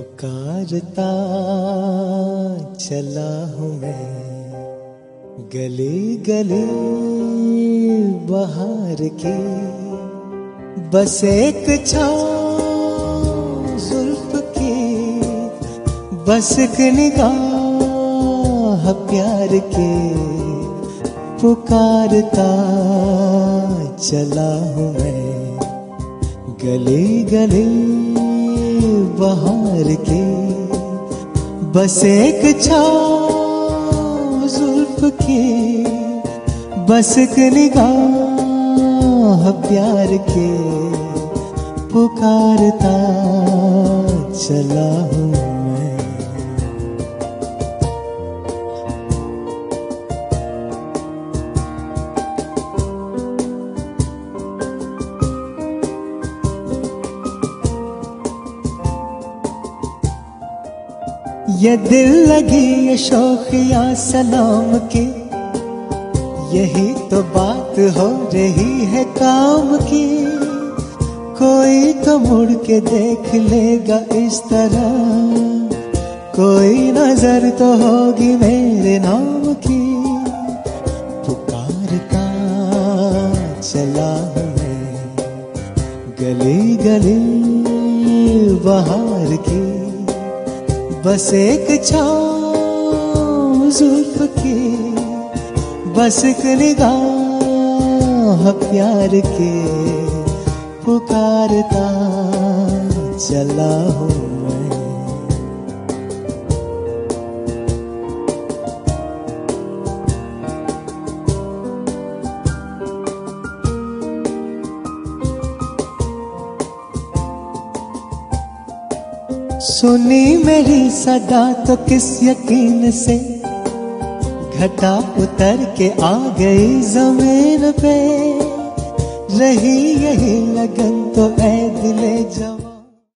पुकारता चला हूँ मैं। गले गले बाहर के। बस एक छाँव जुल्फ के। बस एक निगाह प्यार के। पुकारता चला हूँ मैं। गले गले बहार के बस एक छुल्फ के बस एक निगाह प्यार के पुकारता चला हूँ। ये दिल लगी ये शौकिया सलाम के। यही तो बात हो रही है काम की। कोई तो मुड़ के देख लेगा इस तरह। कोई नज़र तो होगी मेरे नाम की। पुकारता चला हूँ। गली गली बाहर की। बस एक छाँव जुल्फ के बस एक निगाह प्यार के पुकारता चला हूँ मैं। सुनी मेरी सदा तो किस यकीन से? घटा उतर के आ गई ज़मीन पे। रही यही लगन तो ऐ दिले जवा